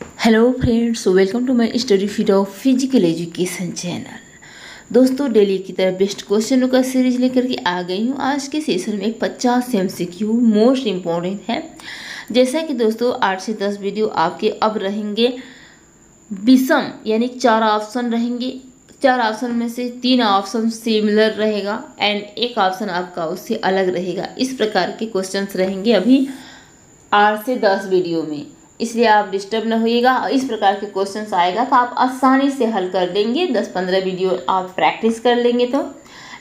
Hello friends welcome to my study feed of physical education channel दोस्तों daily की तरह best क्वेश्चनों का series लेकर के आ गई हूँ। आज के सेशन में पचास M C Q most important है। जैसा कि दोस्तों, आठ से दस वीडियो आपके अब रहेंगे। विषम, यानी चार ऑप्शन रहेंगे। चार ऑप्शन में से तीन ऑप्शन सिमिलर रहेगा एंड एक ऑप्शन आपका उससे अलग रहेगा। इस प्रकार के क्वेश्चंस रहेंगे अभी आठ से दस वीडियो में। इसलिए आप डिस्टर्ब ना होइएगा और इस प्रकार के क्वेश्चन आएगा तो आप आसानी से हल कर देंगे। दस पंद्रह वीडियो आप प्रैक्टिस कर लेंगे तो।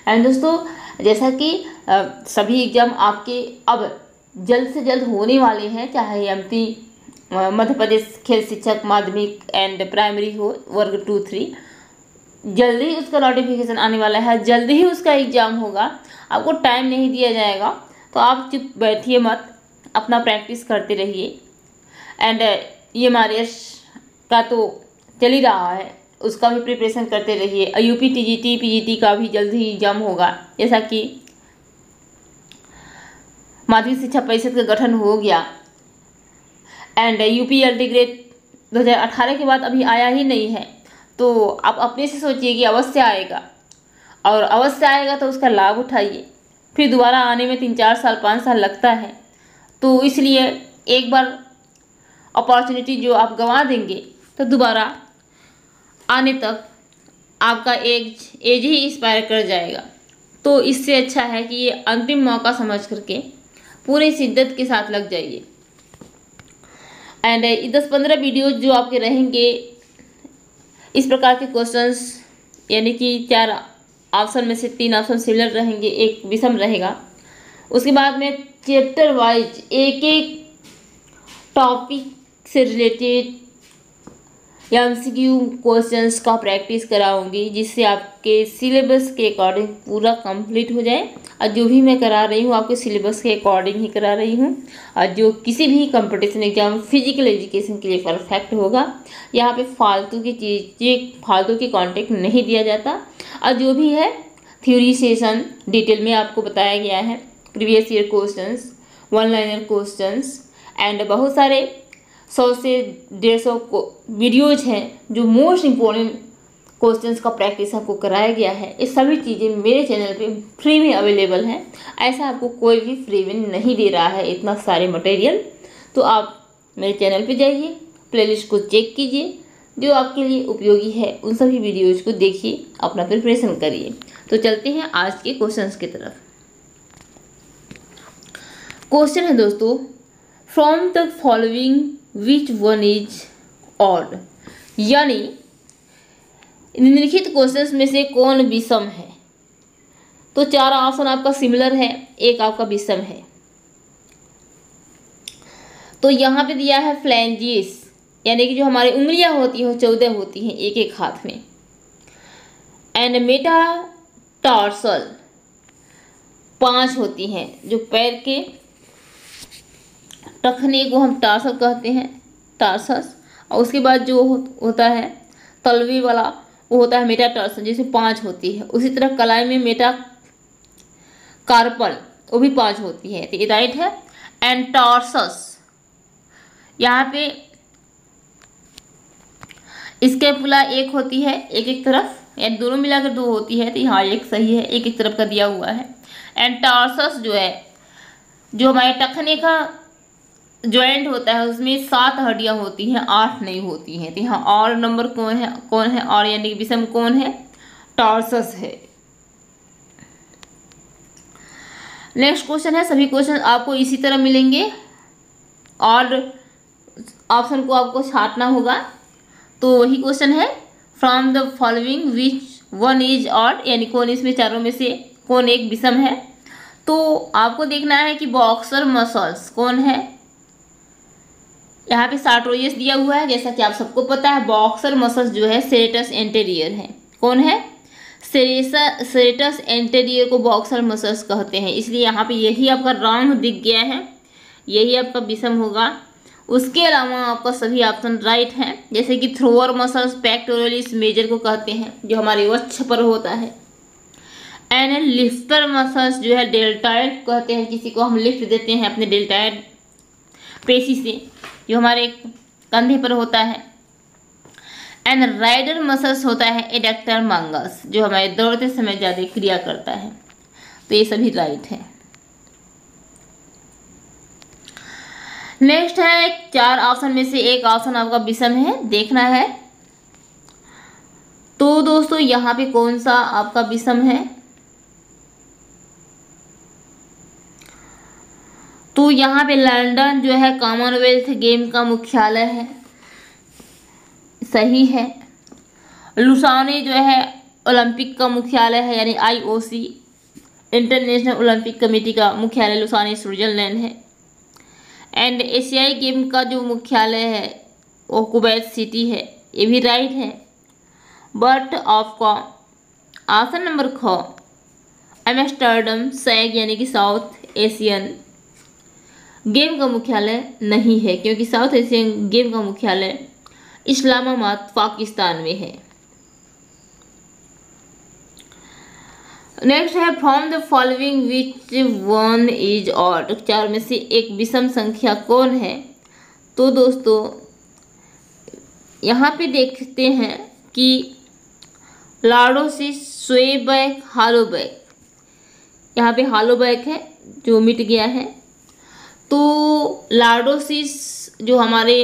एंड दोस्तों, जैसा कि सभी एग्ज़ाम आपके अब जल्द से जल्द होने वाले हैं, चाहे एम पी मध्य प्रदेश खेल शिक्षक, माध्यमिक एंड प्राइमरी हो, वर्ग टू थ्री जल्दी उसका नोटिफिकेशन आने वाला है। जल्दी ही उसका एग्ज़ाम होगा। आपको टाइम नहीं दिया जाएगा। तो आप चुप बैठिए मत। अपना प्रैक्टिस करते रहिए। एंड ये एम का तो चल ही रहा है। उसका भी प्रिपरेशन करते रहिए। U P T G T P G T का भी जल्द ही एग्ज़ाम होगा। जैसा कि माध्यमिक शिक्षा परिषद का गठन हो गया। And U P L D grade दो हज़ार अठारह के बाद अभी आया ही नहीं है। तो आप अपने से सोचिए कि अवश्य आएगा। और अवश्य आएगा तो उसका लाभ उठाइए। फिर दोबारा आने में तीन चार साल, पाँच साल लगता है। तो इसलिए एक बार अपॉर्चुनिटी जो आप गंवा देंगे तो दोबारा आने तक आपका एज एज ही इंस्पायर कर जाएगा। तो इससे अच्छा है कि ये अंतिम मौका समझ करके पूरी शिद्दत के साथ लग जाइए। एंड दस पंद्रह वीडियो जो आपके रहेंगे, इस प्रकार के क्वेश्चंस यानी कि चार ऑप्शन में से तीन ऑप्शन सिमिलर रहेंगे, एक विषम रहेगा। उसके बाद में चैप्टर वाइज एक एक टॉपिक से रिलेटेड या एम सी क्यू क्वेश्चन का प्रैक्टिस कराऊँगी, जिससे आपके सिलेबस के अकॉर्डिंग पूरा कंप्लीट हो जाए। और जो भी मैं करा रही हूँ, आपके सिलेबस के अकॉर्डिंग ही करा रही हूँ। और जो किसी भी कंपटीशन एग्ज़ाम फ़िज़िकल एजुकेशन के लिए परफेक्ट होगा, यहाँ पे फालतू की चीज़ें, फालतू की कॉन्टेक्ट नहीं दिया जाता। और जो भी है थ्योरी सेशन डिटेल में आपको बताया गया है। Previous year question one liner question and बहुत सारे सौ से डेढ़ सौ वीडियोज़ हैं जो मोस्ट इम्पोर्टेंट क्वेश्चंस का प्रैक्टिस आपको कराया गया है। ये सभी चीज़ें मेरे चैनल पे फ्री में अवेलेबल हैं। ऐसा आपको कोई भी फ्री में नहीं दे रहा है इतना सारे मटेरियल तो आप मेरे चैनल पे जाइए प्लेलिस्ट को चेक कीजिए, जो आपके लिए उपयोगी है, उन सभी वीडियोज़ को देखिए, अपना प्रिपरेशन करिए। तो चलते हैं आज के क्वेश्चन की तरफ़। क्वेश्चन है दोस्तों from the following which one is odd यानी, निम्नलिखित क्वेश्चंस में से कौन विषम है? तो चार ऑप्शन आपका सिमिलर है, एक आपका विषम है। तो यहाँ पे दिया है फ्लैंजिस यानी कि जो हमारी उंगलियाँ होती हैं, चौदह होती हैं एक एक हाथ में। एंड मेटा टार्सल पाँच होती हैं, जो पैर के टखने को हम टार्सल कहते हैं टार्सस और उसके बाद जो होता है, तलवी वाला, वो होता है मेटा जिसमें पाँच होती है। उसी तरह कलाई में मेटा कार्पल, वो भी पाँच होती है। तो ये राइट है। एंड यहाँ पे इसके पुला एक होती है एक एक तरफ़ या दोनों मिलाकर दो होती है। तो यहाँ एक सही है एक एक तरफ़ का दिया हुआ है। एंड जो है, जो हमारे टखने का ज्वाइंट होता है, उसमें सात हड्डियाँ होती हैं, आठ नहीं होती हैं। तो यहाँ और नंबर कौन है? कौन है? और यानी विषम कौन है? टॉर्सस है। नेक्स्ट क्वेश्चन है, सभी क्वेश्चन आपको इसी तरह मिलेंगे। और ऑप्शन को आपको छाटना होगा। तो वही क्वेश्चन है from the following which one is odd यानी कौन इसमें चारों में से कौन एक विषम है? तो आपको देखना है कि बॉक्सर मसल्स कौन है? यहाँ पे सार्ट्रोइस दिया हुआ है, जैसा कि आप सबको पता है, बॉक्सर मसल्स जो है सेरेटस एंटेरियर है। कौन है? सेरेसा सेरेटस एंटेरियर को बॉक्सर मसल्स कहते हैं। इसलिए यहाँ पे यही आपका रॉन्ग दिख गया है, यही आपका विषम होगा। उसके अलावा आपका सभी ऑप्शन राइट हैं, जैसे कि थ्रोअर मसल्स पैक्टोरलिस मेजर को कहते हैं, जो हमारे वक्ष पर होता है। एंड लिफ्टर मसल्स जो है डेल्टाइड कहते हैं, किसी को हम लिफ्ट देते हैं अपने डेल्टाइड पेशी से। जो हमारे कंधे पर होता है। एंड राइडर मसल्स होता है एडेक्टर मंगस जो हमारे दौड़ते समय ज़्यादा क्रिया करता है। तो ये सभी राइट है। नेक्स्ट है, चार ऑप्शन में से एक ऑप्शन आपका विषम है, देखना है। तो दोस्तों, यहाँ पे कौन सा आपका विषम है? तो यहाँ पे लंदन जो है कॉमनवेल्थ गेम का मुख्यालय है। सही है। लुसाने जो है ओलंपिक का मुख्यालय है, यानी आईओसी इंटरनेशनल ओलंपिक कमेटी का मुख्यालय लुसाने, स्विट्जरलैंड है। एंड एशियाई गेम का जो मुख्यालय है, वो कुवैत सिटी है। ये भी राइट है। बट आपका आसन नंबर ख। एमेस्टर्डम सैग यानी कि साउथ एशियन गेम का मुख्यालय नहीं है, क्योंकि साउथ एशियन गेम का मुख्यालय इस्लामाबाद, पाकिस्तान में है। नेक्स्ट है from the following which one is odd चार में से एक विषम संख्या कौन है? तो दोस्तों, यहाँ पे देखते हैं कि लाडोसिस स्वेबैक हालोबैक। यहाँ पे हालोबैक है, जो मिट गया है। तो लार्डोसिस जो हमारे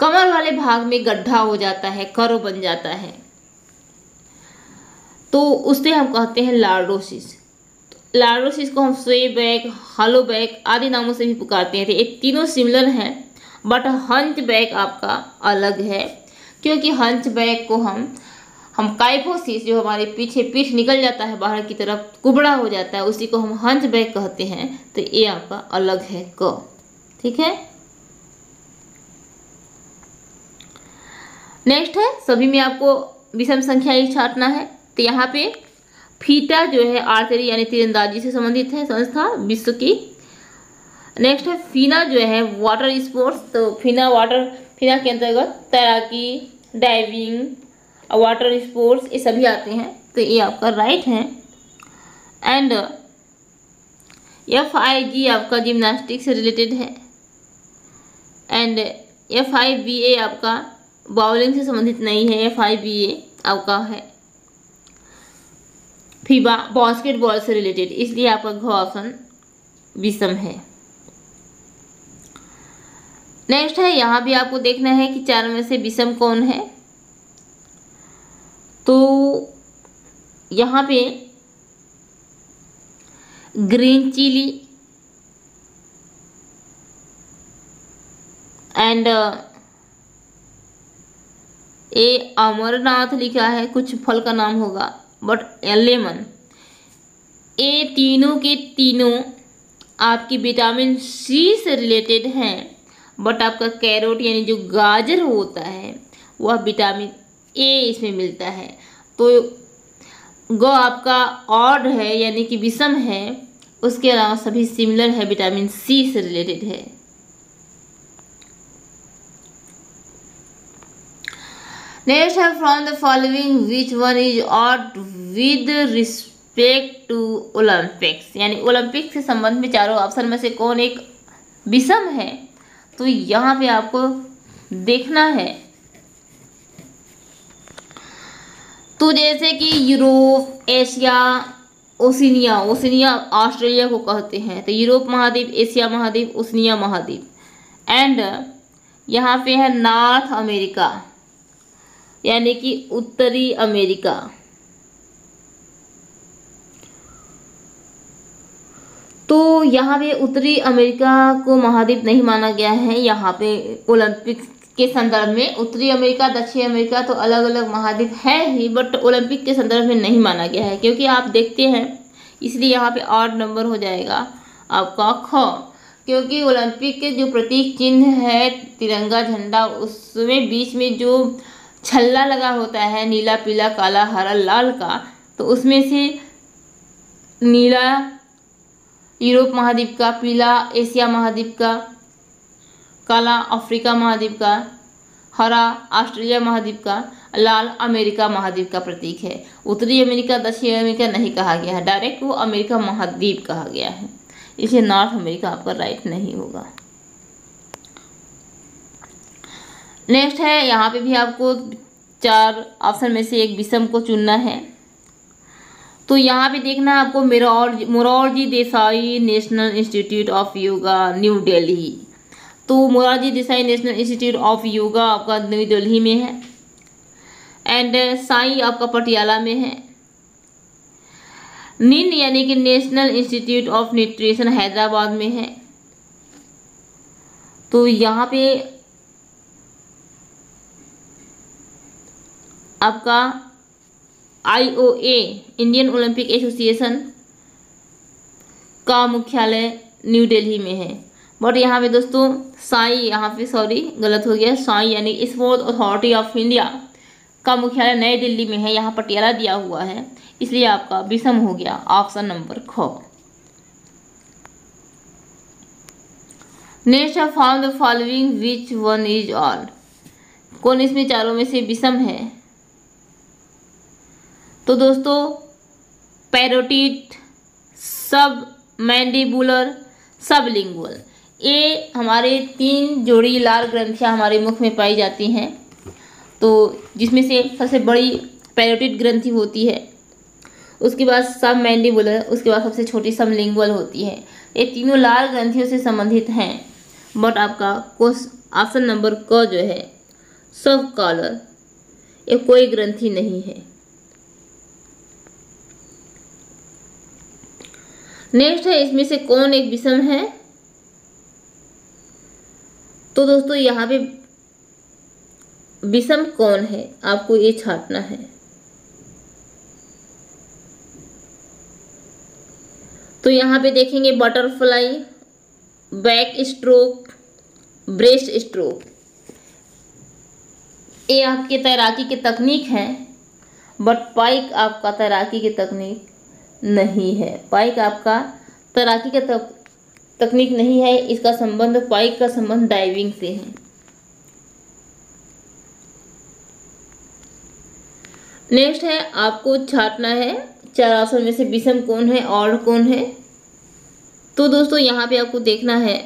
कमर वाले भाग में गड्ढा हो जाता है करो बन जाता है तो उससे हम कहते हैं लार्डोसिस। लार्डोसिस को हम स्वे बैग, हालो बैग आदि नामों से भी पुकारते हैं। ये तीनों सिमिलर हैं बट हंच बैग आपका अलग है, क्योंकि हंच बैग को हम हम काइफोसिस जो हमारे पीछे पीठ निकल जाता है, बाहर की तरफ़ कुबड़ा हो जाता है, उसी को हम हंच बैग कहते हैं। तो ये आपका अलग है क। ठीक है? नेक्स्ट है, सभी में आपको विषम संख्या ही छाटना है। तो यहाँ पे फीटा जो है, आर्चरी यानी तीरंदाजी से संबंधित है, संस्था विश्व की। नेक्स्ट है, फीना जो है वाटर स्पोर्ट्स तो फीना वाटर फीना के अंतर्गत तैराकी डाइविंग वाटर स्पोर्ट्स ये सभी आते हैं तो ये आपका राइट है। एंड एफ़ आई जी आपका जिम्नास्टिक से रिलेटेड है। And F I B A आपका बाउलिंग से संबंधित नहीं है एफ़ आई बी ए आपका है। फीबा बास्केटबॉल से रिलेटेड इसलिए आपका घ ऑप्शन विषम है। नेक्स्ट है, यहाँ भी आपको देखना है कि चार में से विषम कौन है। तो यहाँ पे green chilli and a amaranth लिखा है, कुछ फल का नाम होगा बट लेमन ये तीनों के तीनों आपकी विटामिन सी से रिलेटेड हैं बट आपका कैरोट यानी जो गाजर होता है, वह विटामिन ए इसमें मिलता है। तो ग आपका ऑड है, यानी कि विषम है। उसके अलावा सभी सिमिलर है विटामिन सी से रिलेटेड है। नेक्स्ट है from the following which one is odd with respect to Olympics यानी ओलंपिक से संबंध में चारों ऑप्शन में से कौन एक विषम है? तो यहाँ पे आपको देखना है। तो जैसे कि Europe, Asia Oceania Oceania Australia को कहते हैं। तो यूरोप महाद्वीप, एशिया महाद्वीप ओसिनिया महाद्वीप। एंड यहाँ पे है नॉर्थ अमेरिका यानी कि उत्तरी अमेरिका। तो यहाँ पे उत्तरी अमेरिका को महाद्वीप नहीं माना गया है। यहाँ पे ओलंपिक के संदर्भ में उत्तरी अमेरिका, दक्षिण अमेरिका तो अलग अलग महाद्वीप है ही बट ओलंपिक के संदर्भ में नहीं माना गया है, क्योंकि आप देखते हैं, इसलिए यहाँ पे आठ नंबर हो जाएगा आपका ख, क्योंकि ओलंपिक के जो प्रतीक चिन्ह है, तिरंगा झंडा, उसमें बीच में जो छल्ला लगा होता है, नीला, पीला, काला, हरा, लाल का तो उसमें से नीला यूरोप महाद्वीप का, पीला एशिया महाद्वीप का काला अफ्रीका महाद्वीप का, हरा ऑस्ट्रेलिया महाद्वीप का, लाल अमेरिका महाद्वीप का प्रतीक है। उत्तरी अमेरिका, दक्षिण अमेरिका नहीं कहा गया है। डायरेक्ट वो अमेरिका महाद्वीप कहा गया है। इसलिए नॉर्थ अमेरिका आपका राइट नहीं होगा। नेक्स्ट है, यहाँ पे भी आपको चार ऑप्शन में से एक विषम को चुनना है। तो यहाँ पे देखना है आपको Morarji Morarji Desai national institute of yoga, New Delhi. तो Morarji Desai national institute of yoga आपका न्यू दिल्ली में है। एंड साई आपका पटियाला में है। निन यानी कि national institute of nutrition Hyderabad में है। तो यहाँ पे आपका आईओए इंडियन ओलंपिक एसोसिएशन का मुख्यालय न्यू दिल्ली में है। बट यहाँ पे दोस्तों, साई यहाँ पे सॉरी गलत हो गया। साई यानी स्पोर्ट अथॉरिटी ऑफ़ इंडिया का मुख्यालय नई दिल्ली में है। यहाँ पटियाला दिया हुआ है। इसलिए आपका विषम हो गया ऑप्शन नंबर ख। नेक्स्ट है from the following which one is odd कौन इसमें चारों में से विषम है? तो दोस्तों पैरोटिट सब मैंडिबुलर सब लिंगुअल ये हमारे तीन जोड़ी लाल ग्रंथियाँ हमारे मुख में पाई जाती हैं। तो जिसमें से सबसे बड़ी पैरोटिट ग्रंथि होती है। उसके बाद सब मैंडिबुलर उसके बाद सबसे छोटी सब लिंगुअल होती है। ये तीनों लाल ग्रंथियों से संबंधित हैं। बट आपका ऑप्शन नंबर क जो है, सब कॉलर, ये कोई ग्रंथि नहीं है। नेक्स्ट है, इसमें से कौन एक विषम है? तो दोस्तों, यहाँ पे विषम कौन है? आपको ये छाटना है। तो यहाँ पे देखेंगे butterfly back stroke breast stroke ये आपके तैराकी की तकनीक है बट पाइक आपका तैराकी की तकनीक नहीं है। पाइक आपका तैराकी का तकनीक नहीं है, इसका संबंध पाइक का संबंध डाइविंग से है। नेक्स्ट है, आपको छाटना है चार आसन में से विषम कौन है और कौन है? तो दोस्तों, यहाँ पे आपको देखना है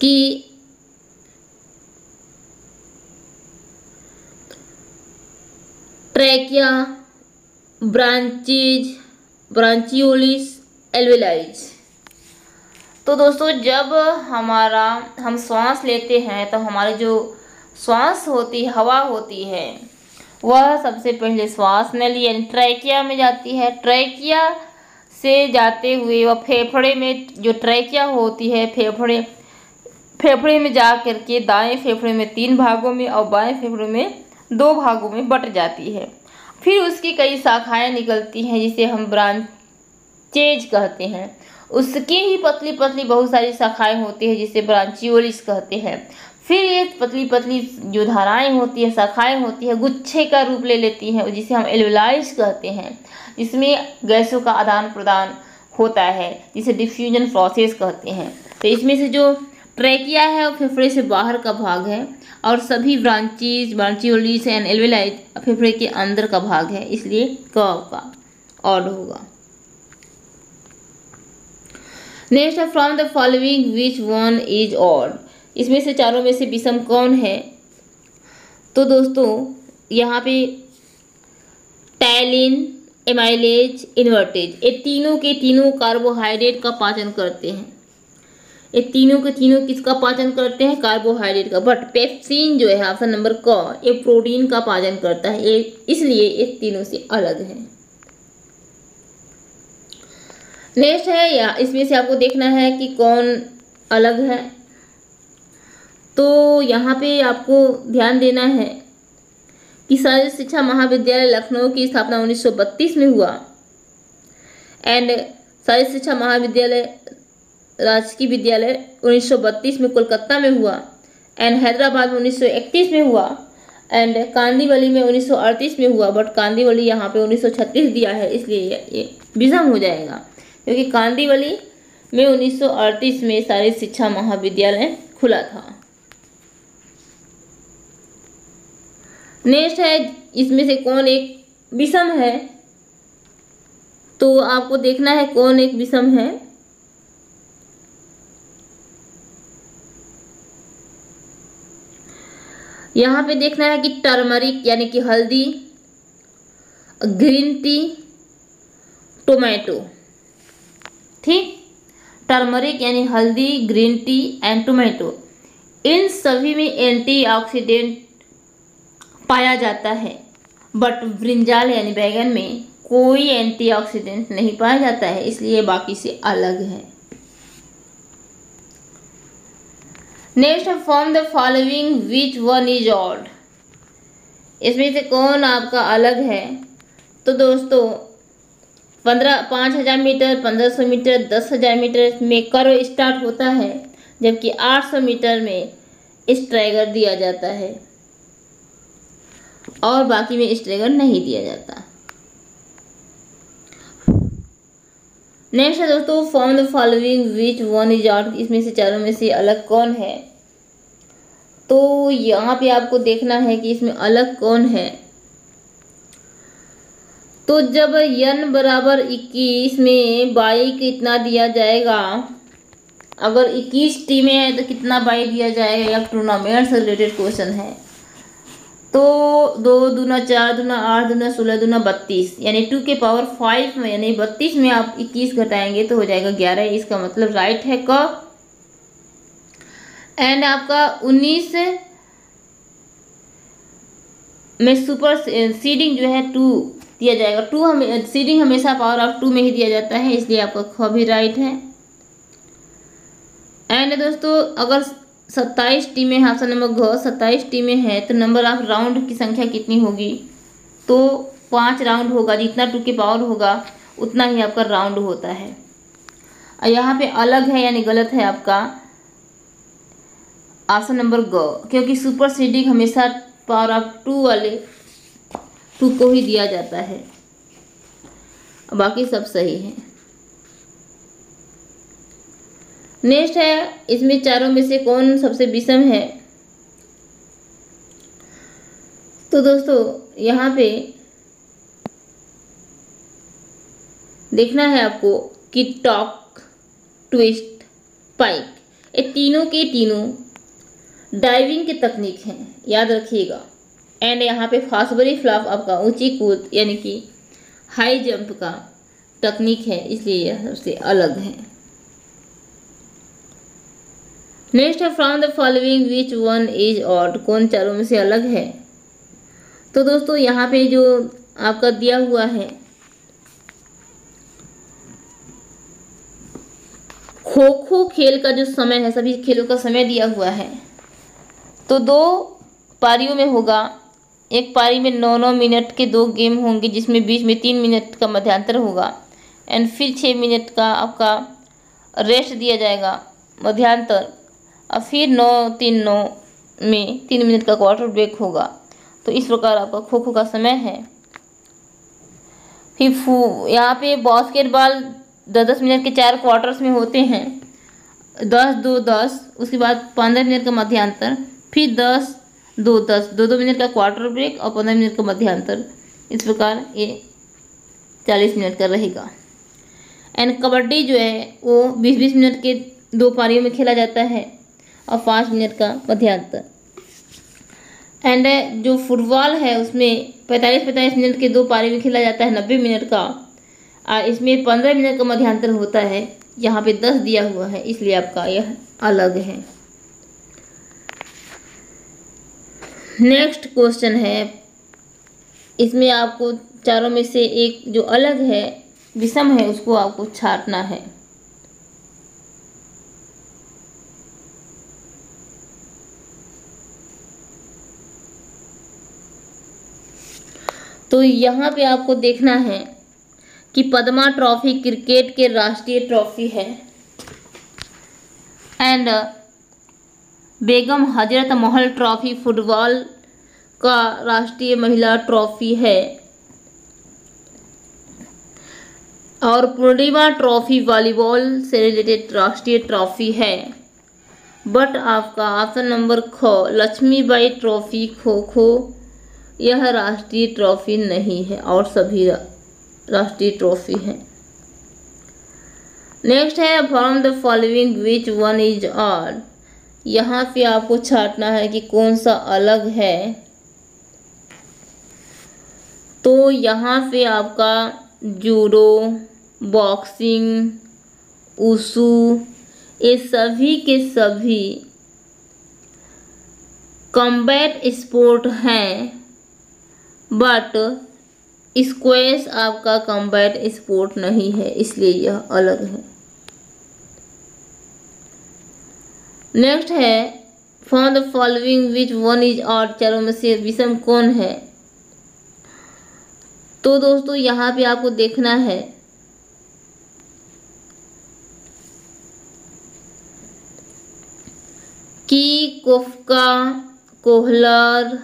कि ट्रैकिया, ब्रांचीज ब्रांचियोलिस एल्वेलाइज। तो दोस्तों, जब हमारा हम श्वास लेते हैं तो हमारे जो श्वास होती, हवा होती है, वह सबसे पहले श्वास नली यानी ट्रैकिया में जाती है। ट्रैकिया से जाते हुए वह फेफड़े में, जो ट्रैकिया होती है, फेफड़े फेफड़े में जा करके दाएँ फेफड़े में तीन भागों में और बाएँ फेफड़े में दो भागों में बट जाती है। फिर उसकी कई शाखाएँ निकलती हैं, जिसे हम ब्रांचेज कहते हैं। उसकी ही पतली पतली बहुत सारी शाखाएँ होती है, जिसे ब्रांचियोलिस कहते हैं। फिर ये पतली पतली जो धाराएँ होती है, शाखाएँ होती है, गुच्छे का रूप ले लेती हैं, जिसे हम एलवेलाइज कहते हैं। इसमें गैसों का आदान प्रदान होता है, जिसे डिफ्यूजन प्रोसेस कहते हैं। तो इसमें से जो ट्रैकिया है, वो फेफड़े से बाहर का भाग है। और सभी ब्रांचीज ब्रांचियोलिस एंड एलवेलाइज फेफड़े के अंदर का भाग है, इसलिए क का ऑड होगा। नेक्स्ट है from the following which one is odd इसमें से चारों में से विषम कौन है? तो दोस्तों, यहाँ पे टैलिन एमाइलेज इन्वर्टेज ये तीनों के तीनों कार्बोहाइड्रेट का पाचन करते हैं। ये तीनों के तीनों किसका पाचन करते हैं? कार्बोहाइड्रेट का। बट पेप्सिन जो है ऑप्शन नंबर क, ये प्रोटीन का पाचन करता है। ये इसलिए ये तीनों से अलग है। नेक्स्ट है, या इसमें से आपको देखना है कि कौन अलग है। तो यहाँ पे आपको ध्यान देना है कि शारीरिक शिक्षा महाविद्यालय लखनऊ की स्थापना 1932 में हुआ। एंड शारीरिक शिक्षा महाविद्यालय राजकीय विद्यालय 1932 में कोलकाता में हुआ, एंड हैदराबाद में 1931 में हुआ, एंड कांदीवली में 1938 में हुआ बट कांदीवली यहाँ पे 1936 दिया है, इसलिए ये विषम हो जाएगा, क्योंकि कांदीवली में 1938 में शारीरिक शिक्षा महाविद्यालय खुला था। नेक्स्ट है, इसमें से कौन एक विषम है? तो आपको देखना है कौन एक विषम है। यहाँ पे देखना है कि टर्मरिक यानी कि हल्दी ग्रीन टी टोमेटो ठीक? टर्मरिक यानी हल्दी ग्रीन टी एंड टोमेटो इन सभी में एंटीऑक्सीडेंट पाया जाता है बट ब्रिंजाल यानी बैगन में कोई एंटीऑक्सीडेंट नहीं पाया जाता है, इसलिए बाकी से अलग है। Next from the following which one is odd इसमें से कौन आपका अलग है? तो दोस्तों, पंद्रह, पाँच हज़ार मीटर, पंद्रह सौ मीटर, दस हज़ार मीटर में कर्व स्टार्ट होता है, जबकि आठ सौ मीटर में स्ट्रैगर दिया जाता है। और बाकी में स्ट्रेगर नहीं दिया जाता। नेक्स्ट है दोस्तों from the following which one is odd इसमें से चारों में से अलग कौन है? तो यहाँ पे आपको देखना है कि इसमें अलग कौन है। तो जब यन बराबर इक्कीस में बाई कितना दिया जाएगा? अगर इक्कीस टीमें हैं तो कितना बाई दिया जाएगा? या टूर्नामेंट से रिलेटेड क्वेश्चन है। तो दो दूना चार दूना आठ दूना सोलह दूना बत्तीस, यानी टू के पावर फाइव में, यानी बत्तीस में आप इक्कीस घटाएँगे तो हो जाएगा ग्यारह, इसका मतलब राइट है क। एंड आपका उन्नीस में सुपर सीडिंग जो है टू दिया जाएगा। टू हमें सीडिंग हमेशा पावर ऑफ़ टू में ही दिया जाता है, इसलिए आपका ख भी राइट है। एंड दोस्तों, अगर सत्ताईस टीमें हैं ऑप्शन नंबर घ, सत्ताईस टीमें हैं तो नंबर ऑफ़ राउंड की संख्या कितनी होगी? तो पाँच राउंड होगा, जितना टू के पावर होगा, उतना ही आपका राउंड होता है। और यहाँ पे अलग है यानी गलत है आपका ऑप्शन नंबर ग, क्योंकि सुपर सीडिंग हमेशा पावर ऑफ़ टू वाले टू को ही दिया जाता है। बाकी सब सही है। नेक्स्ट है, इसमें चारों में से कौन सबसे विषम है? तो दोस्तों, यहाँ पे देखना है आपको कि टॉक, ट्विस्ट, पाइक, ये तीनों के तीनों डाइविंग की तकनीक हैं, याद रखिएगा। एंड यहाँ पे फासबरी फ्लॉप आपका ऊँची कूद, यानी कि हाई जंप का तकनीक है, इसलिए यह सबसे अलग है। नेक्स्ट है from the following which one is odd कौन चारों में से अलग है? तो दोस्तों, यहाँ पे जो आपका दिया हुआ है खो खो खेल का जो समय है, सभी खेलों का समय दिया हुआ है। तो दो पारियों में होगा। एक पारी में नौ नौ मिनट के दो गेम होंगे, जिसमें बीच में तीन मिनट का मध्यांतर होगा। एंड फिर छः मिनट का आपका रेस्ट दिया जाएगा, मध्यांतर। और फिर नौ, तीन, नौ में तीन मिनट का क्वार्टर ब्रेक होगा। तो इस प्रकार आपका खो खो का समय है। फिर फू, यहाँ पे बास्केटबॉल दस दस मिनट के चार क्वार्टर्स में होते हैं। दस, दो, दस, उसके बाद पंद्रह मिनट का मध्यांतर, फिर दस, दो दस, दो दो मिनट का क्वार्टर ब्रेक और पंद्रह मिनट का मध्यांतर। इस प्रकार ये चालीस मिनट का रहेगा। एंड कबड्डी जो है, वो बीस बीस मिनट के दो पारियों में खेला जाता है। और पाँच मिनट का मध्यांतर एंड जो फुटबॉल है, उसमें पैंतालीस पैंतालीस मिनट के दो पारी में खेला जाता है, नब्बे मिनट का। और इसमें पंद्रह मिनट का मध्यांतर होता है, यहाँ पे दस दिया हुआ है, इसलिए आपका यह अलग है। नेक्स्ट क्वेश्चन है। इसमें आपको चारों में से एक जो अलग है, विषम है, उसको आपको छाटना है। तो यहाँ पे आपको देखना है कि पद्मा ट्रॉफी क्रिकेट के राष्ट्रीय ट्रॉफी है। एंड बेगम हज़रत महल ट्रॉफी फुटबॉल का राष्ट्रीय महिला ट्रॉफी है। और पूर्णिमा ट्रॉफी वॉलीबॉल से रिलेटेड राष्ट्रीय ट्रॉफी है। बट आपका ऑप्शन नंबर ख, लक्ष्मीबाई ट्रॉफी खो खो यह राष्ट्रीय ट्रॉफी नहीं है और सभी राष्ट्रीय ट्रॉफी है। नेक्स्ट है from the following which one is odd यहाँ पे आपको छाटना है कि कौन सा अलग है। तो यहाँ पे आपका जूडो बॉक्सिंग उसू, ये सभी के सभी कॉम्बैट स्पोर्ट हैं। बट स्क्वैश आपका कॉम्बैट स्पोर्ट नहीं है, इसलिए यह अलग है। नेक्स्ट है for the following which one is odd चारों में से विषम कौन है? तो दोस्तों, यहाँ पे आपको देखना है। कि कोफका, कोहलर,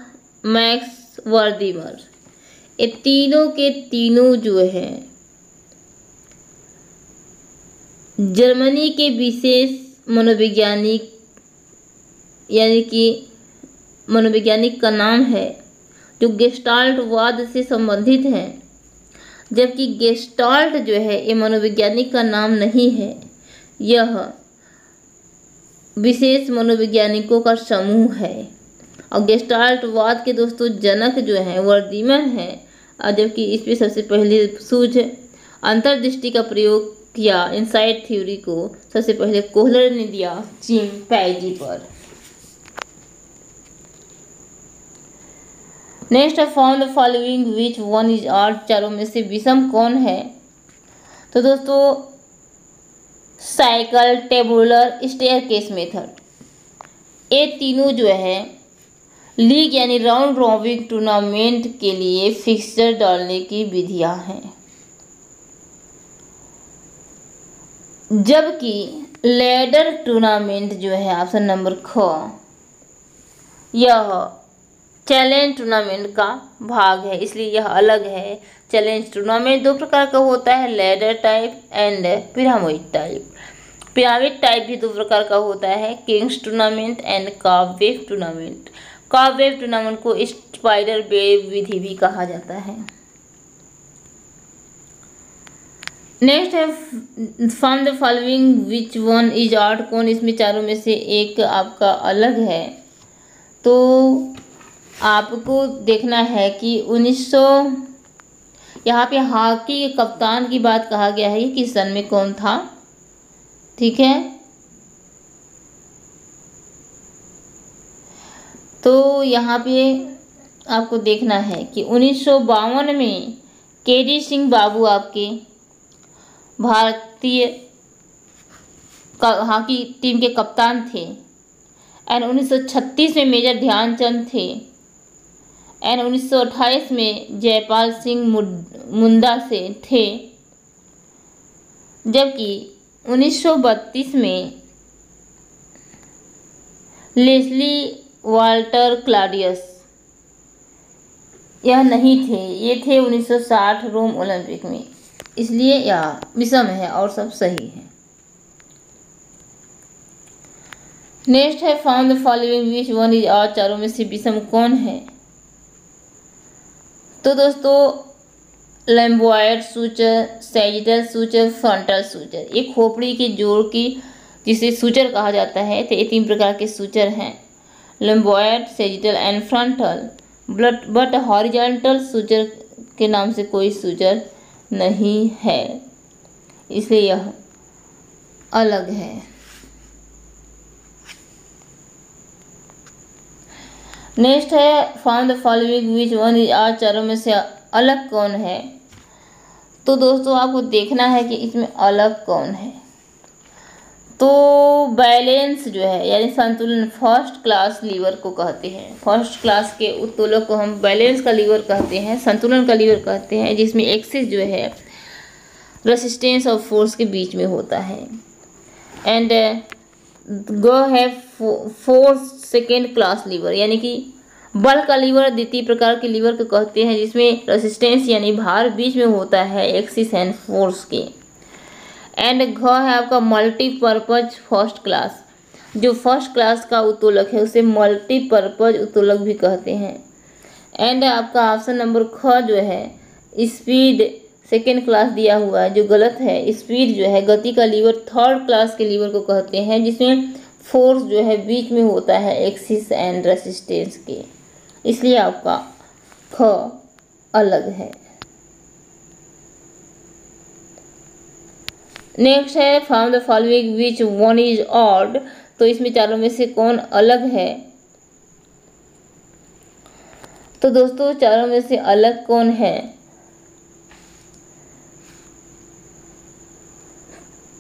मैक्स वर्दीमर ये तीनों के तीनों जो है, जर्मनी के विशेष मनोवैज्ञानिक, यानी कि मनोवैज्ञानिक का नाम है, जो गेस्टाल्टवाद से संबंधित हैं। जबकि गेस्टाल्ट जो है, ये मनोवैज्ञानिक का नाम नहीं है। यह विशेष मनोवैज्ञानिकों का समूह है। और गेस्टाल्टवाद के दोस्तों जनक जो हैं वर्दीमन हैं। और जबकि इस पर सबसे पहले सूझ अंतर्दृष्टि का प्रयोग किया इनसाइड थ्योरी को। सबसे पहले कोहलर ने दिया चीन पैजी पर। Next from the following which one is odd चारों में से विषम कौन है? तो दोस्तों cycle tabular staircase method ये तीनों जो है लीग यानी राउंड रॉबिन टूर्नामेंट के लिए फिक्सर डालने की विधियाँ हैं। जबकि लेडर टूर्नामेंट जो है ऑप्शन नंबर ख, यह चैलेंज टूर्नामेंट का भाग है, इसलिए यह अलग है। चैलेंज टूर्नामेंट दो प्रकार का होता है, ladder type and pyramid type. Pyramid type भी दो प्रकार का होता है, king's tournament and cobweb tournament. Cobweb tournament को स्पाइडर वेव विधि भी कहा जाता है। नेक्स्ट है from the following which one is odd कौन? इसमें चारों में से एक आपका अलग है। तो आपको देखना है कि 1900 यहाँ पे हॉकी कप्तान की बात कहा गया है किस सन में कौन था? ठीक है? तो यहाँ पे आपको देखना है कि उन्नीस सौ बावन में के सिंह बाबू आपके भारतीय हॉकी टीम के कप्तान थे। एंड 1936 में मेजर ध्यानचंद थे। एंड 1928 में जयपाल सिंह मुंडा से थे। जबकि 1932 में लेस्ली वाल्टर क्लाडियस। यह नहीं थे, ये थे 1960 रोम ओलंपिक में। इसलिए यह विषम है और सब सही है। नेक्स्ट है, found the following which one is odd चारों में से विषम कौन है? तो दोस्तों lambdoid suture, sagittal suture, frontal suture. ये खोपड़ी के जोड़ की, जिसे सूचर कहा जाता है तो ये तीन प्रकार के सूचर हैं। Lambdoid sagittal and frontal. But but horizontal suture के नाम से कोई सूचर नहीं है। इसलिए यह अलग है। नेक्स्ट है, found the following which one is odd चारों में से अलग कौन है? तो दोस्तों, आपको देखना है कि इसमें अलग कौन है। तो बैलेंस जो है, यानी संतुलन फ़र्स्ट क्लास लीवर को कहते हैं। फ़र्स्ट क्लास के उत्तोलक को हम बैलेंस का लीवर कहते हैं, संतुलन का लीवर कहते हैं, जिसमें एक्सिस जो है, रेसिस्टेंस और फोर्स के बीच में होता है। एंड, गो है फोर्थ सेकेंड क्लास लीवर, यानी कि बल का लीवर द्वितीय प्रकार के लीवर को कहते हैं, जिसमें रेसिस्टेंस यानी भार बीच में होता है, एक्सिस एंड फोर्स के। एंड घ है आपका मल्टीपर्पज फ़र्स्ट क्लास जो फ़र्स्ट क्लास का उत्तोलक है, उसे मल्टीपर्पज उत्तोलक भी कहते हैं। एंड आपका ऑप्शन नंबर ख जो है स्पीड सेकेंड क्लास दिया हुआ है, जो गलत है स्पीड जो है, गति का लीवर थर्ड क्लास के लीवर को कहते हैं, जिसमें फोर्स जो है बीच में होता है एक्सिस एंड रेसिस्टेंस के। इसलिए आपका ख अलग है। नेक्स्ट है from the following which one is odd तो इसमें चारों में से कौन अलग है? तो दोस्तों, चारों में से अलग कौन है?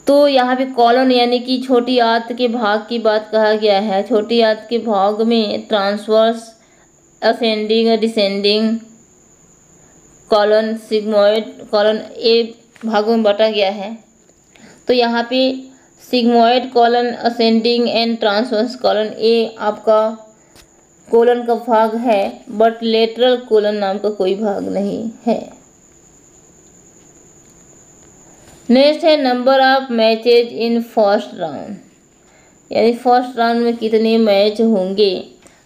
तो यहाँ पे कॉलन यानी कि छोटी आत के भाग की बात कहा गया है। छोटी आत के भाग में transverse ascending descending colon sigmoid colon ए भागों में बांटा गया है। तो यहाँ पे sigmoid colon ascending and transverse colon ए आपका कोलन का भाग है बट लेटरल कोलन नाम का कोई भाग नहीं है। नेक्स्ट है number of matches in first round यानी फ़र्स्ट राउंड में कितने मैच होंगे?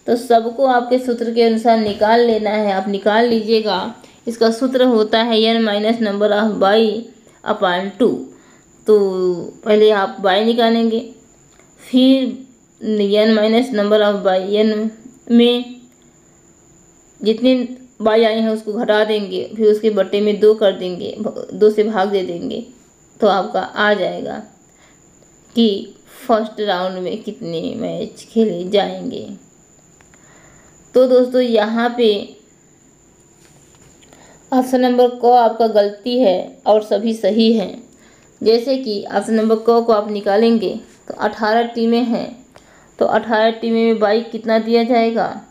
तो सबको आपके सूत्र के अनुसार निकाल लेना है। आप निकाल लीजिएगा। इसका सूत्र होता है n minus number of bye upon two तो पहले आप बाई निकालेंगे। फिर n minus number of bye n में जितने बाई आई हैं उसको घटा देंगे, फिर उसके बट्टे में दो कर देंगे, दो से भाग दे देंगे तो आपका आ जाएगा कि फ़र्स्ट राउंड में कितने मैच खेले जाएँगे। तो दोस्तों, यहाँ पे ऑप्शन नंबर क आपका गलती है और सभी सही हैं। जैसे कि ऑप्शन नंबर क को आप निकालेंगे तो अठारह टीमें हैं। तो अठारह टीमें में बाइक कितना दिया जाएगा?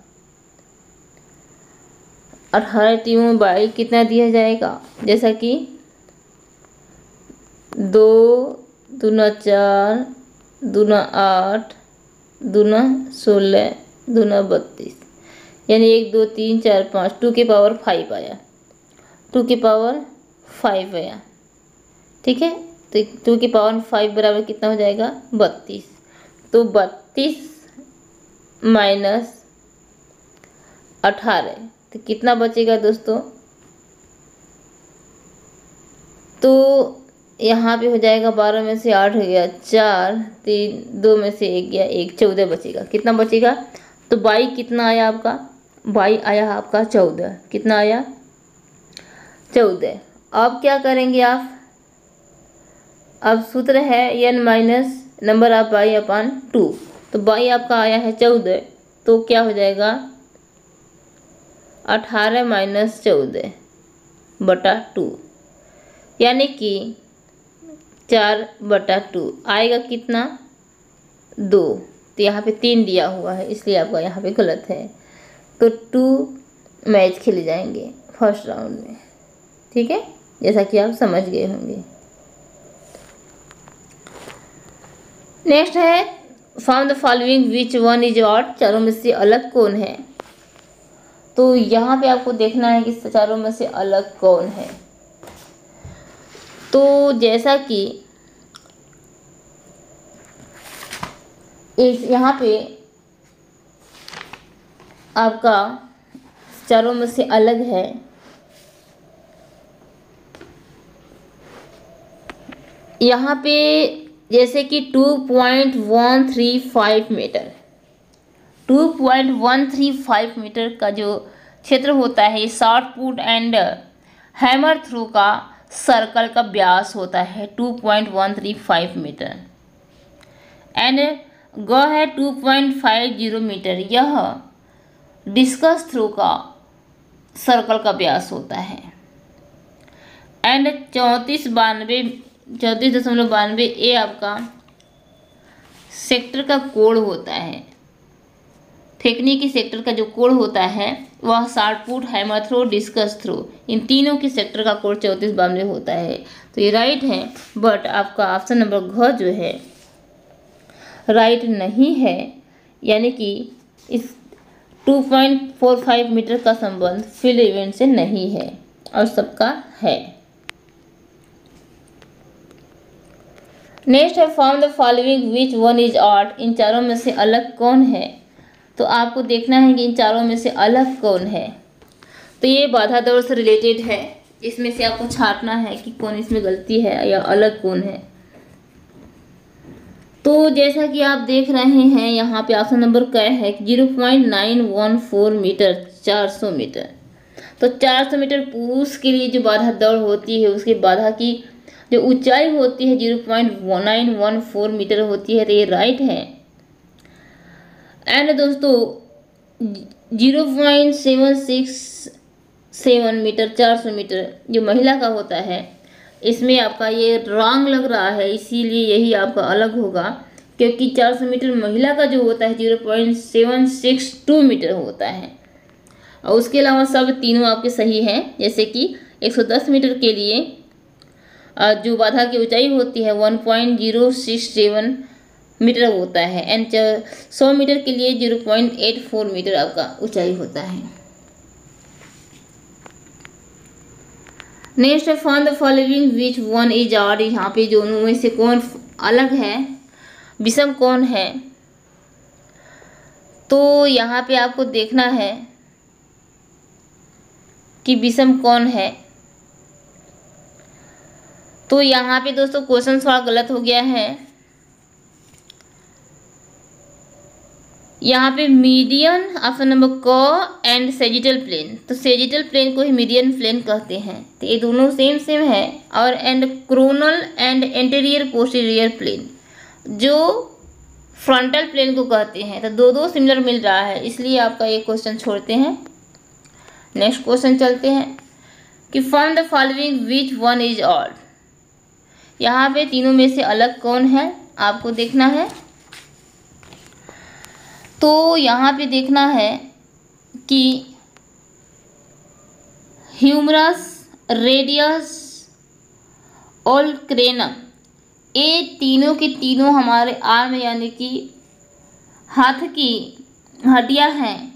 अठारह टीमों में बाइक कितना दिया जाएगा? जैसा कि दो, दूना चार, दूना आठ, दूना सोलह, दूना बत्तीस। यानी एक, दो, तीन, चार, पाँच, टू के पावर फाइव आया। टू के पावर फाइव आया। ठीक है? तो टू की पावर फाइव बराबर कितना हो जाएगा? बत्तीस। तो बत्तीस माइनस अठारह। तो कितना बचेगा दोस्तों? तो यहाँ पे हो जाएगा बारह में से आठ हो गया, चार, तीन, दो में से एक गया एक, चौदह बचेगा। कितना बचेगा? तो बाई कितना आया आपका? बाई आया आपका चौदह। कितना आया? चौदह। अब क्या करेंगे आप? अब सूत्र है n minus number of bye upon two तो बाई आपका आया है चौदह तो क्या हो जाएगा? अठारह माइनस चौदह बटा टू यानी कि चार बटा टू आएगा कितना? दो. तो यहाँ पे तीन दिया हुआ है, इसलिए आपका यहाँ पे गलत है। तो टू मैच खेले जाएँगे फ़र्स्ट राउंड में। ठीक है? जैसा कि आप समझ गए होंगे। नेक्स्ट है from the following which one is odd चारों में से अलग कौन है? तो यहाँ पे आपको देखना है कि चारों में से अलग कौन है। तो जैसा कि इस यहाँ पे आपका चारों में से अलग है। यहाँ पे जैसे कि two point one three five metre two point one three five metre का जो क्षेत्र होता है shot put and hammer throw का सर्कल का व्यास होता है two point one three five metre and ग है two point five zero metre यह डिस्कस थ्रू का सर्कल का व्यास होता है. एंड चौंतीस बानवे चौंतीस दशमलव बानवे ए आपका सेक्टर का कोड होता है। फेंकने के सेक्टर का जो कोड होता है, वह short put hammer throw discus throw, इन तीनों के सेक्टर का कोड चौंतीस बानवे होता है। तो ये राइट है, बट आपका ऑप्शन नंबर घ जो है, राइट नहीं है, यानी कि इस 2.45 मीटर का संबंध फ़ील्ड इवेंट से नहीं है और सबका है। नेक्स्ट है from the following which one is odd इन चारों में से अलग कौन है? तो आपको देखना है कि इन चारों में से अलग कौन है। तो ये बाधा दौड़ से रिलेटेड है। इसमें से आपको छाटना है कि कौन इसमें गलती है या अलग कौन है। तो जैसा कि आप देख रहे हैं, यहाँ पे ऑप्शन नंबर क्या है? Zero point nine one four metre चार सौ मीटर। तो चार सौ मीटर पुरुष के लिए जो बाधा दौड़ होती है, उसकी बाधा की जो ऊंचाई होती है zero point nine one four metre होती है तो ये राइट है। एंड दोस्तों zero point seven six seven metre चार सौ मीटर जो महिला का होता है, इसमें आपका ये रॉन्ग लग रहा है, इसीलिए यही आपका अलग होगा, क्योंकि 400 मीटर महिला का जो होता है zero point seven six two metre होता है। और उसके अलावा सब तीनों आपके सही हैं, जैसे कि 110 मीटर के लिए जो बाधा की ऊंचाई होती है one point zero six seven metre होता है एंड सौ मीटर के लिए zero point eight four metre आपका ऊंचाई होता है। नेक्स्ट है from the following which one is odd यहाँ पे दोनों में से कौन अलग है, विषम कौन है? तो यहाँ पे आपको देखना है कि विषम कौन है। तो यहाँ पे दोस्तों क्वेश्चन थोड़ा गलत हो गया है। यहाँ पे मीडियन ऑप्शन नंबर क एंड सेजिटल प्लेन तो सेजिटल प्लेन को ही मीडियन प्लेन कहते हैं। तो ये दोनों सेम सेम है और and coronal and anterior posterior plane जो फ्रंटल प्लेन को कहते हैं तो दो दो सिमिलर मिल रहा है, इसलिए आपका ये क्वेश्चन छोड़ते हैं। नेक्स्ट क्वेश्चन चलते हैं कि from the following which one is odd यहाँ पे तीनों में से अलग कौन है, आपको देखना है। तो यहाँ पे देखना है कि ह्यूमरस, रेडियस और क्रेनम, ये तीनों के तीनों हमारे आर्म यानी कि हाथ की हड्डियाँ हैं,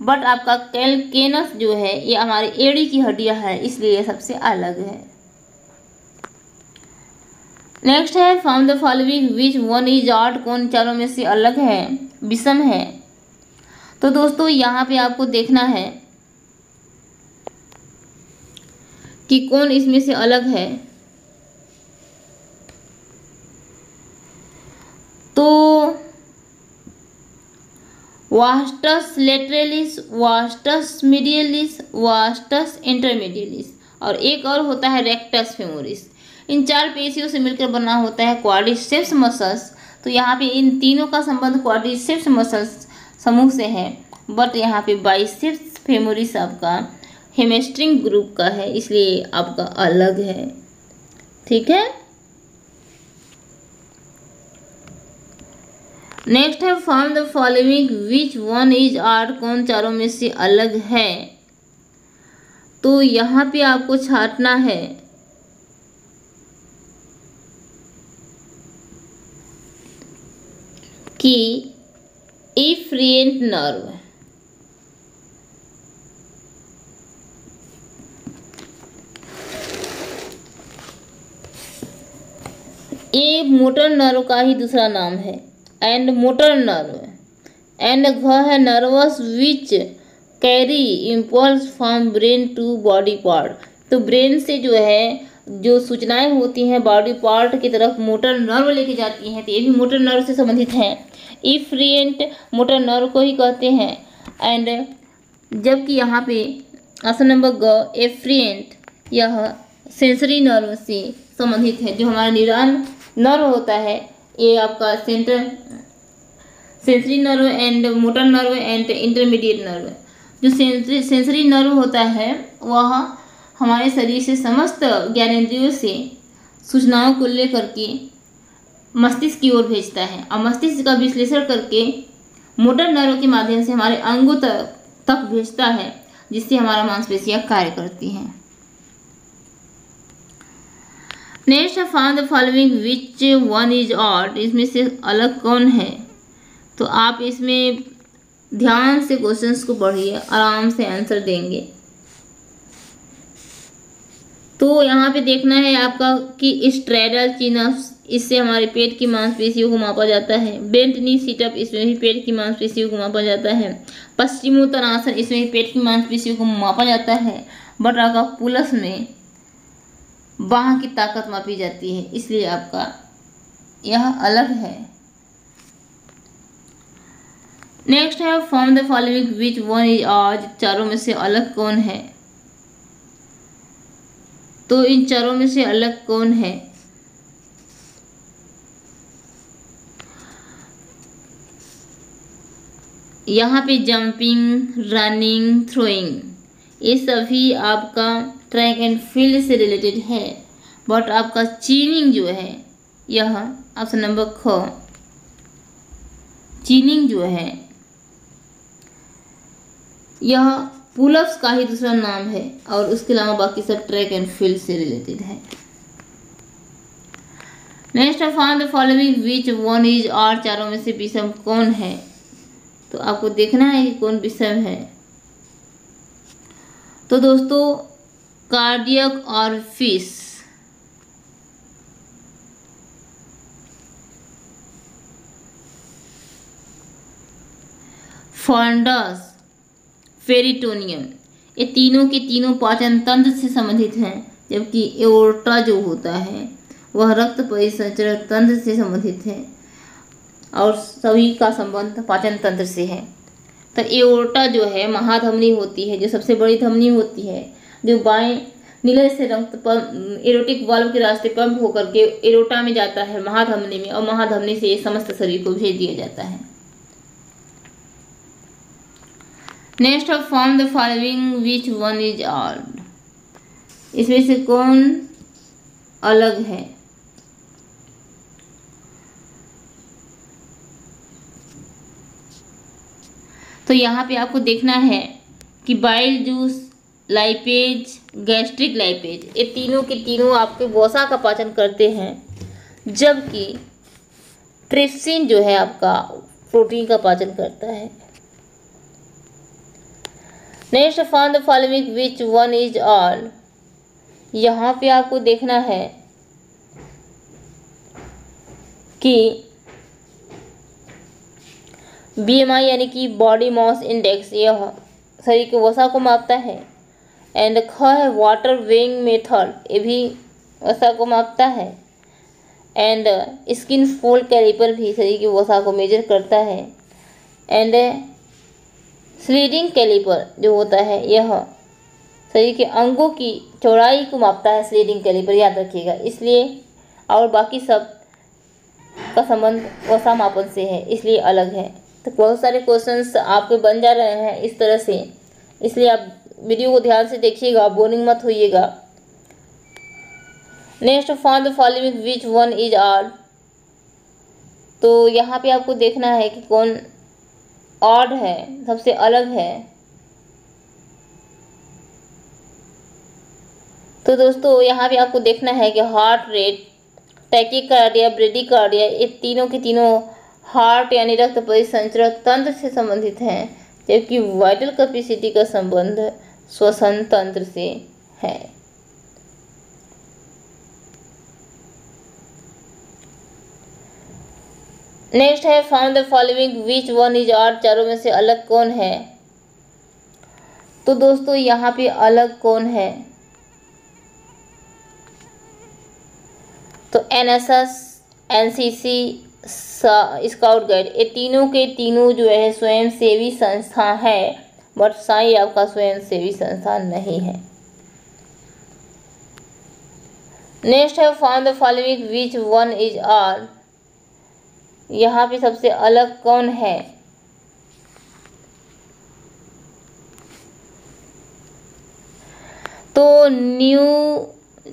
बट आपका कैलकेनस जो है, ये हमारे एड़ी की हड्डियाँ है, इसलिए सबसे अलग है। नेक्स्ट है from the following which one is odd कौन चारों में से अलग है? विषम है। तो दोस्तों, यहाँ पे आपको देखना है कि कौन इसमें से अलग है। तो vastus lateralis vastus medialis vastus intermedius और एक और होता है रेक्टस फेमोरिस इन चार पेशियों से मिलकर बना होता है क्वाड्रिसेप्स मसल्स तो यहाँ पे इन तीनों का संबंध क्वाड्रिसेप्स मसल्स समूह से है। बट यहाँ पे बाइसेप्स फेमोरिस आपका हेमेस्ट्रिंग ग्रुप का है, इसलिए आपका अलग है। ठीक है? नेक्स्ट है from the following which one is odd कौन चारों में से अलग है? तो यहाँ पे आपको छाटना है। कि इफ्रियंट नर्व। ए मोटर नर्व का ही दूसरा नाम है। And motor nerve. एंड घ है nerves which carry impulse from brain to body part. तो ब्रेन से जो है जो सूचनाएँ होती हैं बॉडी पार्ट की तरफ़ मोटर नर्व लेके जाती हैं तो ये भी मोटर नर्व से संबंधित हैं। इफ्रियंट मोटर नर्व को ही कहते हैं। एंड जबकि यहाँ पे आसन नंबर ग एफ्रियंट यह सेंसरी नर्व से संबंधित है। जो हमारा निरान नर्व होता है, ये आपका centre sensory nerve and motor nerve and intermediate nerve जो सेंसरी सेंसरी नर्व होता है, वह हमारे शरीर से समस्त ज्ञानेंद्रियों से सूचनाओं को लेकर के मस्तिष्क की ओर भेजता है। और मस्तिष्क का विश्लेषण करके मोटर नर्व के माध्यम से हमारे अंगों तक तक भेजता है, जिससे हमारा मांसपेशियाँ कार्य करती हैं। Next found the following which one is odd इसमें से अलग कौन है? तो आप इसमें ध्यान से क्वेश्चंस को पढ़िए, आराम से आंसर देंगे। तो यहाँ पे देखना है आपका कि स्ट्रेडल चिनअप्स इससे हमारे पेट की मांसपेशियों को मापा जाता है। बेंट नी सीटअप, इसमें भी पेट की मांसपेशियों को मापा जाता है। पश्चिमोत्तरासन इसमें भी पेट की मांसपेशियों को मापा जाता है। बटाका पुलस में बाह की ताकत मापी जाती है, इसलिए आपका यह अलग है। नेक्स्ट है from the following which one is आज? चारों में से अलग कौन है? तो इन चारों में से अलग कौन है? यहाँ पे जंपिंग रनिंग थ्रोइंग ये सभी आपका ट्रैक एंड फ़ील्ड से रिलेटेड है। बट आपका चीनिंग जो है, यह ऑप्शन नंबर ख। चीनिंग जो है, यह पुलअप्स का ही दूसरा नाम है और उसके अलावा बाकी सब ट्रैक एंड फ़ील्ड से रिलेटेड है। Next found the following which one is odd चारों में से विषम कौन है? तो आपको देखना है कि कौन विषम है। तो दोस्तों कार्डियक और फ़िश फॉन्डस फेरिटोनियम ये तीनों के तीनों पाचन तंत्र से संबंधित हैं, जबकि एओर्टा जो होता है, वह रक्त परिसंचरण तंत्र से संबंधित है और सभी का संबंध पाचन तंत्र से है। तो एओर्टा जो है, महाधमनी होती है, जो सबसे बड़ी धमनी होती है, जो बाएँ नीले से रक्त पंप, एरोटिक वाल्व के रास्ते पंप होकर के एरोटा में जाता है, महाधमनी में, और महाधमनी से ये समस्त शरीर को भेज दिया जाता है। Next of from the following which one is odd इसमें से कौन अलग है? तो यहाँ पे आपको देखना है कि bile juice lipase gastric lipase ये तीनों के तीनों आपके वसा का पाचन करते हैं, जबकि ट्रिप्सिन जो है आपका प्रोटीन का पाचन करता है। Next found the following which one is odd यहाँ पे आपको देखना है कि बीएमआई यानी कि बॉडी मास इंडेक्स यह शरीर के वसा को मापता है। एंड ख है वाटर वेइंग मेथड ये भी वसा को मापता है। एंड स्किन फोल्ड कैलिपर भी शरीर के वसा को मेजर करता है। एंड स्लीडिंग कैलिपर जो होता है, यह शरीर के अंगों की चौड़ाई को मापता है स्लीडिंग कैलिपर याद रखिएगा। इसलिए और बाकी सब का संबंध वसा मापन से है, इसलिए अलग है। तो बहुत सारे क्वेश्चंस आपके बन जा रहे हैं इस तरह से। इसलिए आप वीडियो को ध्यान से देखिएगा बोरिंग मत होइएगा। Next found the following which one is odd तो यहाँ पे आपको देखना है कि कौन ऑड है, सबसे अलग है। तो दोस्तों, यहाँ भी आपको देखना है कि हार्ट रेट टैकिकार्डिया ब्रेडिकार्डिया ये तीनों के तीनों हार्ट यानी रक्त परिसंचरण तंत्र से संबंधित हैं, जबकि वाइटल कैपेसिटी का संबंध श्वसन तंत्र से है। नेक्स्ट है found the following which one is odd चारों में से अलग कौन है? तो दोस्तों, यहाँ पे अलग कौन है? तो N S S N C C scout guide ये तीनों के तीनों जो है स्वयं सेवी संस्था है बट साई आपका स्वयं सेवी संस्था नहीं है। नेक्स्ट है found the following which one is odd यहाँ पे सबसे अलग कौन है? तो new,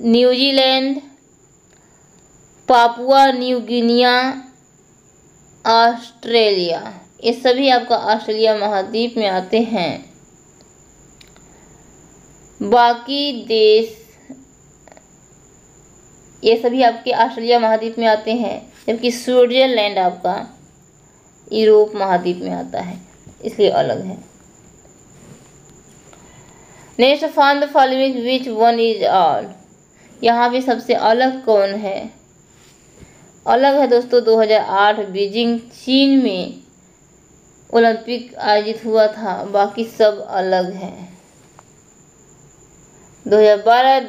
New Zealand, Papua, New Guinea, Australia. ये सभी आपका ऑस्ट्रेलिया महाद्वीप में आते हैं। बाकी देश, ये सभी आपके ऑस्ट्रेलिया महाद्वीप में आते हैं। जबकि स्विट्जरलैंड आपका यूरोप महाद्वीप में आता है, इसलिए अलग है। Next found the following which one is odd यहाँ पे सबसे अलग कौन है? अलग है दोस्तों 2008 बीजिंग चीन में ओलंपिक आयोजित हुआ था, बाकी सब अलग हैं। 2012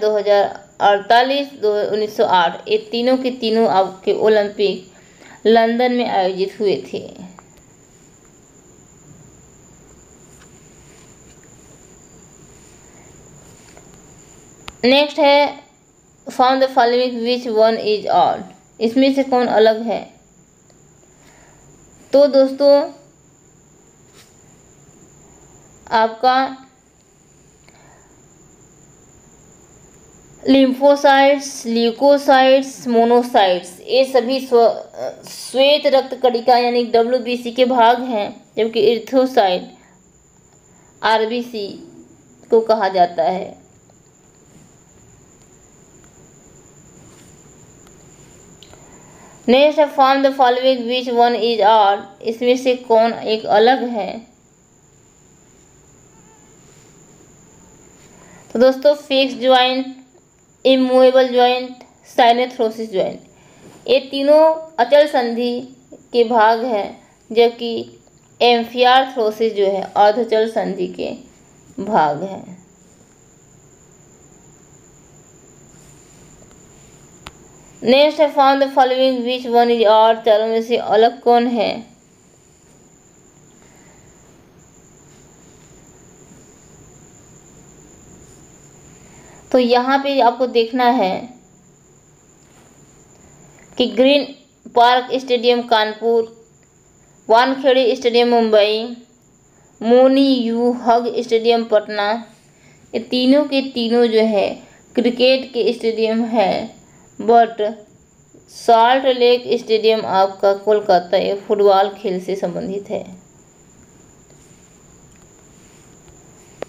अड़तालीस, दो, उन्नीस सौ आठ, ये तीनों के तीनों आपके ओलंपिक लंदन में आयोजित हुए थे। नेक्स्ट है from the following which one is odd इसमें से कौन अलग है? तो दोस्तों, आपका लिम्फोसाइट्स, ल्यूकोसाइट्स, मोनोसाइट्स, ये सभी स्व, श्वेत रक्त कणिका यानी डब्ल्यू के भाग हैं, जबकि इर्थोसाइट आरबीसी को कहा जाता है। Next from the following which one is odd इसमें से कौन एक अलग है? तो दोस्तों fix joint immovable joint synarthrosis joint ये तीनों अचल संधि के भाग हैं, जबकि एम्फियार्थ्रोसिस जो है, अर्धचल संधि के भाग हैं। नेक्स्ट है found the following which one is odd चारों में से अलग कौन है? तो यहाँ पे आपको देखना है कि green park stadium, Kanpur, Wankhede stadium, Mumbai, Moin ul Haq stadium, Patna, ये तीनों के तीनों जो है, क्रिकेट के स्टेडियम है, बट साल्ट लेक स्टेडियम आपका कोलकाता ये फुटबॉल खेल से संबंधित है।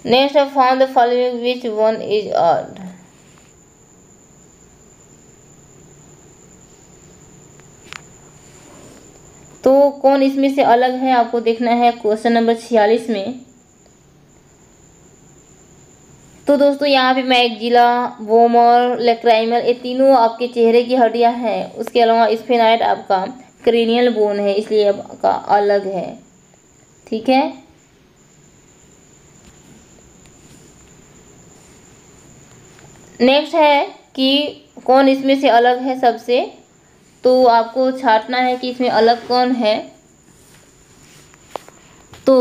Next I found the following which one is odd. तो कौन इसमें से अलग है? आपको देखना है क्वेश्चन नंबर छियालीस में। तो दोस्तों, यहाँ पे मैगजिला वोमर लेक्राइमल ये तीनों आपके चेहरे की हड्डियाँ हैं। उसके अलावा स्फेनाइट आपका क्रेनियल बोन है, इसलिए आपका अलग है। ठीक है? नेक्स्ट है कि कौन इसमें से अलग है सबसे। तो आपको छाटना है कि इसमें अलग कौन है। तो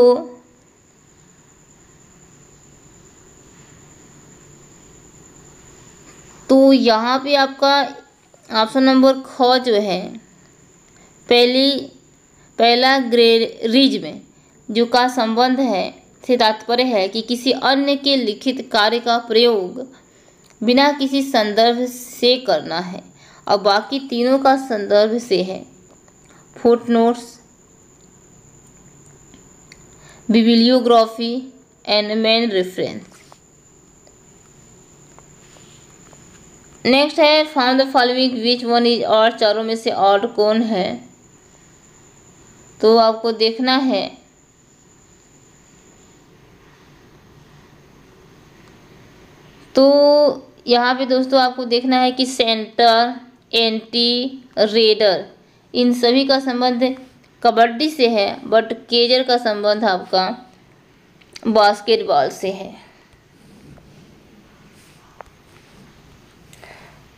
तो यहाँ पे आपका ऑप्शन नंबर ख जो है, पहली, पहला ग्रे रिज में जो का संबंध है, से तात्पर्य है कि किसी अन्य के लिखित कार्य का प्रयोग बिना किसी संदर्भ से करना है। और बाकी तीनों का संदर्भ से है। Foot notes bibliography and main reference next है found the following which one is odd चारों में से और कौन है? तो आपको देखना है। तो यहाँ पे दोस्तों आपको देखना है कि सेंटर, एंटी, रेडर, इन सभी का संबंध कबड्डी से है, बट केजर का संबंध आपका बास्केटबॉल से है।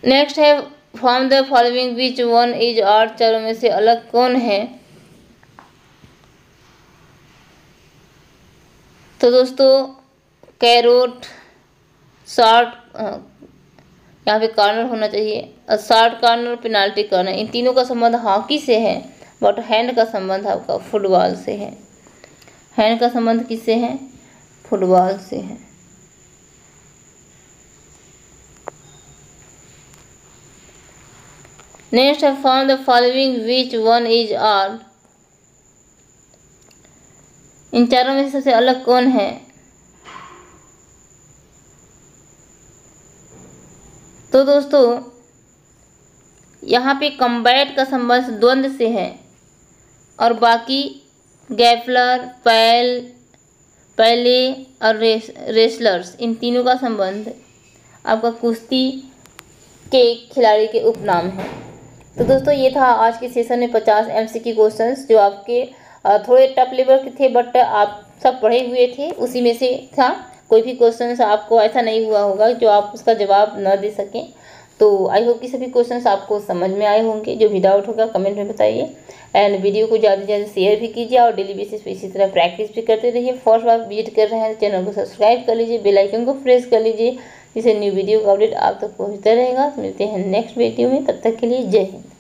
नेक्स्ट है, from the following which one is odd चारों में से अलग कौन है? तो दोस्तों, कैरोट, शॉर्ट यहाँ पे कार्नर होना चाहिए। शार्ट कार्नर पेनाल्टी कार्नर इन तीनों का संबंध हॉकी से है बट हैंड का संबंध आपका फुटबॉल से है। हैंड का संबंध किससे है? फुटबॉल से है। नेक्स्ट है found the following which one is odd इन चारों में सबसे अलग कौन है? तो दोस्तों, यहाँ पे कम्बैट का संबंध द्वंद्व से है और बाकी गैफलर पैल पहले और रेस रेसलर्स इन तीनों का संबंध आपका कुश्ती के खिलाड़ी के उपनाम है। तो दोस्तों, ये था आज के सेशन में पचास एम सी की क्वेश्चन जो आपके थोड़े टफ लेवल के थे बट आप सब पढ़े हुए थे, उसी में से था। कोई भी क्वेश्चन आपको ऐसा नहीं हुआ होगा जो आप उसका जवाब न दे सकें। तो आई होप कि सभी क्वेश्चन आपको समझ में आए होंगे। जो भी डाउट होगा कमेंट में बताइए। एंड वीडियो को ज़्यादा से ज़्यादा शेयर भी कीजिए और डेली बेसिस पे इसी तरह प्रैक्टिस भी करते रहिए। फ़र्स्ट बार विज़िट कर रहे हैं चैनल को सब्सक्राइब कर लीजिए बेल आइकन को प्रेस कर लीजिए, जिससे न्यू वीडियो का अपडेट आप तक तो पहुँचता रहेगा। मिलते हैं नेक्स्ट वीडियो में। तब तक के लिए जय हिंद।